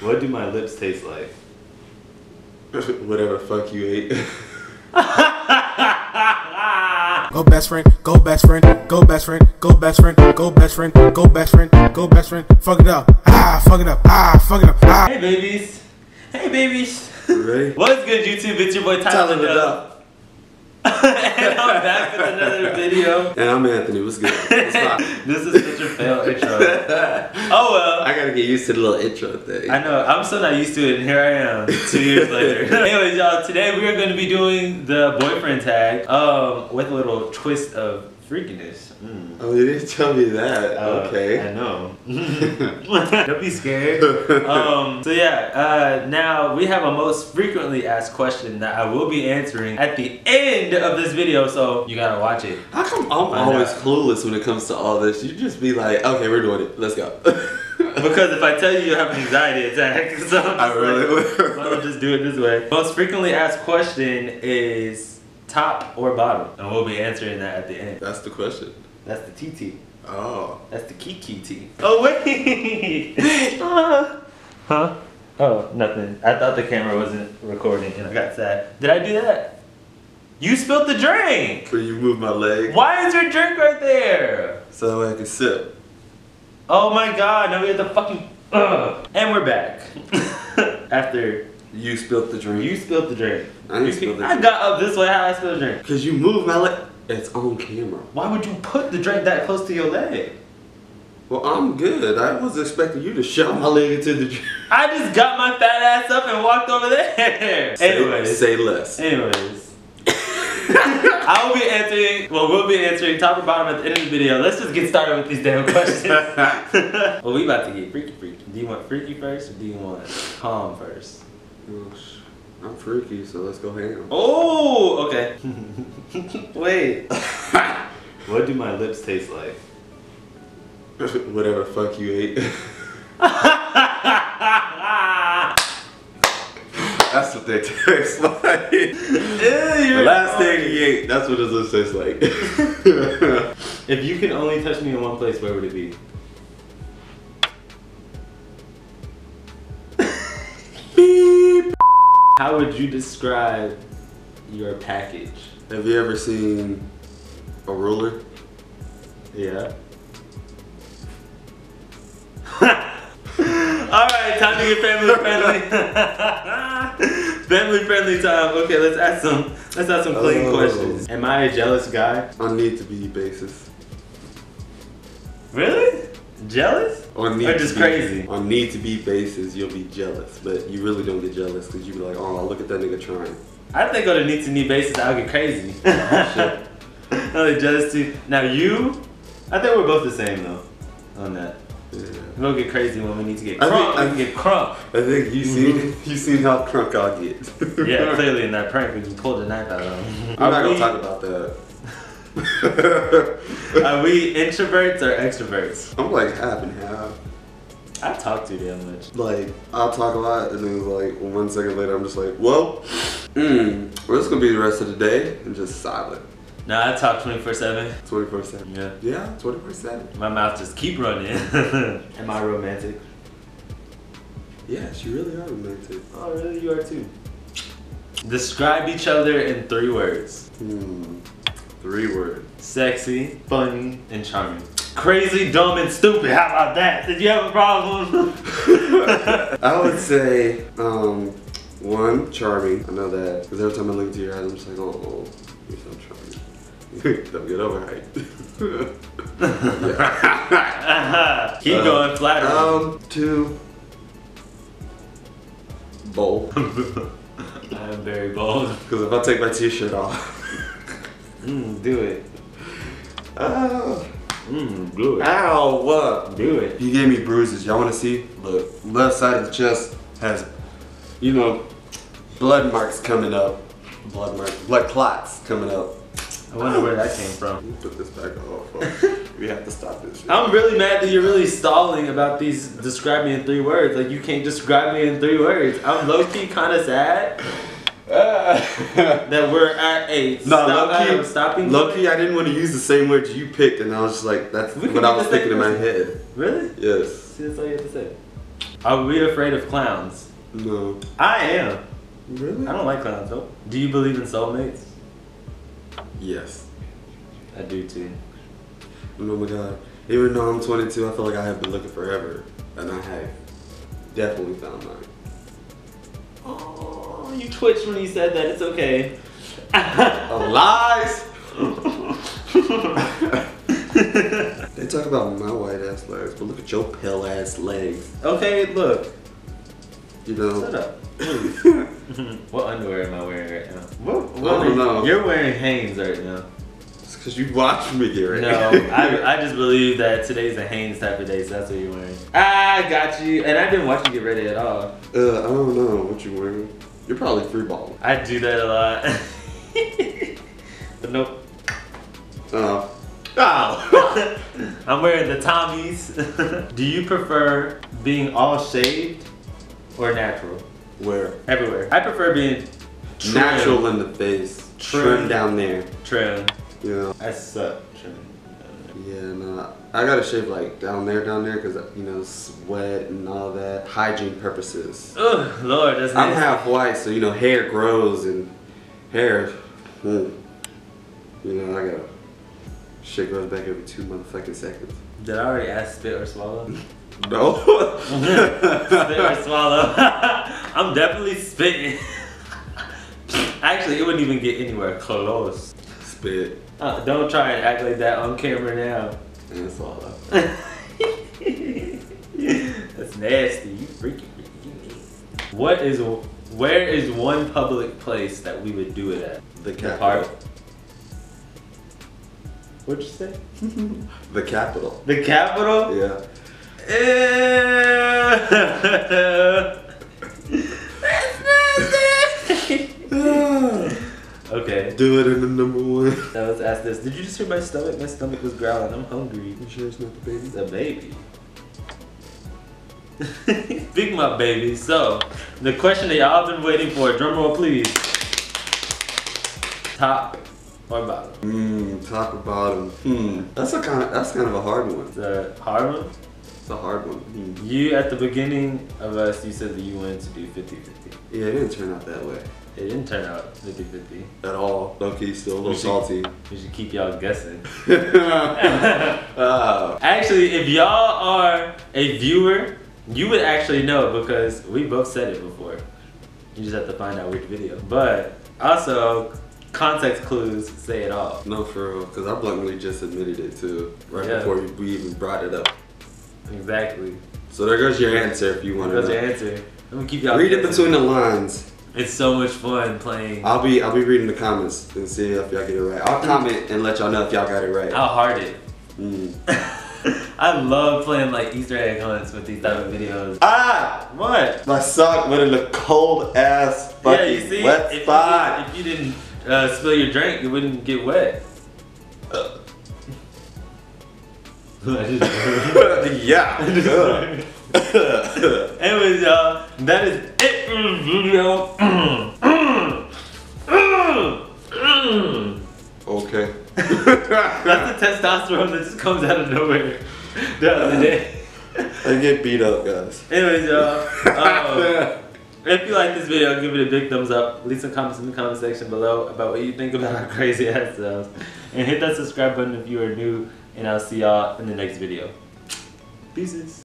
What do my lips taste like? Whatever the fuck you ate. Go best friend, go best friend, go best friend, go best friend, go best friend, go best friend, go best friend. Fuck it up. Ah, fuck it up. Ah, fuck it up. Ah. Hey babies. Hey babies. Ready? What's good YouTube? It's your boy Tylan, Tylan the LeDuff. And I'm back with another video. And I'm Anthony. What's good? What's this is such a fail intro. Oh well. I gotta get used to the little intro thing. I know, I'm still not used to it, and here I am, two years later. Anyways, y'all, today we are going to be doing the boyfriend tag, um, with a little twist of freakiness. Mm. Oh, you didn't tell me that. Uh, okay. I know. Don't be scared. Um, so yeah, uh, now we have a most frequently asked question that I will be answering at the end of this video, so you gotta watch it. How come I'm always know. clueless when it comes to all this? You just be like, okay, we're doing it. Let's go. Because if I tell you you have an anxiety attack, so I really like, will. I'll just do it this way. Most frequently asked question is top or bottom, and we'll be answering that at the end. That's the question. That's the TT. Oh. That's the Kiki T. Oh wait. Uh, huh? Oh, nothing. I thought the camera wasn't recording, and I got sad. Did I do that? You spilled the drink. So you move my leg Why is your drink right there? so I can sip. Oh my god! Now we have the fucking. Ugh. And we're back. After You spilt the drink. you spilled the drink. I didn't spill the I got up this way. How I spilled the drink? Cause you move my leg. It's on camera. Why would you put the drink that close to your leg? Well, I'm good. I was expecting you to shove my leg into the drink. I just got my fat ass up and walked over there. Say- Anyways. say less. Anyways. I will be answering, well, we'll be answering top or bottom at the end of the video. Let's just get started with these damn questions. well, we about to get freaky freaky. Do you want freaky first or do you want calm first? I'm freaky, so let's go ham. Oh, okay. Wait. what do my lips taste like? Whatever fuck you ate. That's what they taste like. the last thing he ate, that's what his lips taste like. If you can only touch me in one place, where would it be? How would you describe your package? Have you ever seen a ruler? Yeah. All right, time to get family friendly. family friendly time. Okay, let's ask some. Let's ask some clean Oh. questions. Am I a jealous guy? On need to be basis. Really? Jealous? On need Or to just be- crazy? On need to be basis, you'll be jealous, but you really don't get jealous because you be like, oh, I look at that nigga trying. I think on a need to need basis, I'll get crazy. Shit. I'm like jealous too. Now you, I think we're both the same though. On that, Yeah. we'll get crazy when we need to get I crunk. think- we can get crunk. I think you mm-hmm. seen you seen how crunk I'll get. Yeah, clearly in that prank when you pulled the knife out of him. I'm not gonna talk about that. Are we introverts or extroverts? I'm like half and half. I talk too damn much. Like I'll talk a lot, and then like one second later, I'm just like, well, mm, well, this gonna be the rest of the day, and just silent, No, I talk 24 7. 24 seven. Yeah. Yeah, 24 seven. My mouth just keep running. Am I romantic? Yes, you really are romantic. Oh, really? You are too. Describe each other in three words. Hmm. Three words. Sexy, funny, and charming. Crazy, dumb, and stupid. How about that? Did you have a problem? I would say, um, one, charming. I know that because every time I look into your eyes, I'm just like, oh, you're so charming. Don't get overhyped. Keep Uh, going, flatter. um, two, bold. I am very bold. Because if I take my t-shirt off, Mm, do it. oh, Mm, do it. ow, what? Do it. He gave me bruises. Y'all want to see? Look, left side of the chest has, you know, blood marks coming up. Blood marks, blood clots coming up. I wonder where that came from. Put this back off. we have to stop this. Shit. I'm really mad that you're really stalling about these describe me in three words. Like you can't describe me in three words. I'm low key kind of sad that we're at a No, stop, low key, stopping. low key, I didn't want to use the same words you picked, and I was just like, that's We what I was thinking in my head. Really? Yes. See, that's all you have to say. Are we afraid of clowns? No. I am. Really? I don't like clowns though. Do you believe in soulmates? Yes. I do too. Oh my god. Even though I'm 22, I feel like I have been looking forever, and I have definitely found mine. You twitched when you said that. It's okay. Oh, lies! they talk about my white ass legs, but look at your pale ass legs. okay, look. You know. Shut up. what underwear am I wearing right now? What, what I don't know. You're wearing Hanes right now. It's because you watched me get ready. No, I, I just believe that today's a Hanes type of day, so that's what you're wearing. I got you, and I didn't watch you get ready at all. Uh, I don't know what you're wearing. You're probably free balling. I do that a lot. but nope. Oh. Oh. I'm wearing the Tommies. do you prefer being all shaved or natural? Where? Everywhere. I prefer being trim. Natural in the face. Trim. Trim down there. Trim. You know. I suck trim. Yeah, no. I gotta shave like down there, down there, cause you know sweat and all that. Hygiene purposes. Oh Lord, that's I'm half white, so you know hair grows and hair. hmm, You know I gotta shit grows back every two motherfucking seconds. Did I already ask spit or swallow? No. spit or swallow. I'm definitely spitting. Actually, it wouldn't even get anywhere close. Spit Uh, don't try and act like that on camera now. and swallow. That's nasty. You freaky, freaky. What is where is one public place that we would do it at? The The capital. What'd you say? The capital. The Capitol? Yeah. That's nasty. Okay. Do it in the number one. Now let's ask this. Did you just hear my stomach? My stomach was growling. I'm hungry. You sure it's not the baby? It's a baby. Big my baby. So, the question that y'all been waiting for, drum roll please. Top or bottom? Mmm, top or bottom. Hmm. That's a kind of that's kind of a hard one. The hard one? It's a hard one. Hmm. You, at the beginning of us, you said that you wanted to do 50 50. Yeah, it didn't turn out that way It didn't turn out 50 50. at all. Loki still a little We should- salty. We should keep y'all guessing. oh. Actually, if y'all are a viewer, you would actually know because we both said it before. You just have to find out which video. But also, context clues say it all. No, for real, because I bluntly just admitted it too, right Yeah. before we even brought it up. Exactly. So there goes your answer if you want to That's your know. answer. Let me keep y'all. Read it between the lines. It's so much fun playing. I'll be I'll be reading the comments and see if y'all get it right. I'll comment and let y'all know if y'all got it right. How hard it. Mm. I love playing like Easter egg hunts with these type of videos. Ah! What? My sock went in the cold ass fucking yeah, you see, wet if, spot. You, if you didn't uh, spill your drink, it wouldn't get wet. yeah. Anyways, y'all, that is video. okay. That's the testosterone that just comes out of nowhere the other day. I get beat up, guys. Anyways, y'all, um, if you like this video, give it a big thumbs up. Leave some comments in the comment section below about what you think about our crazy ass selves. And hit that subscribe button if you are new. And I'll see y'all in the next video. Pieces.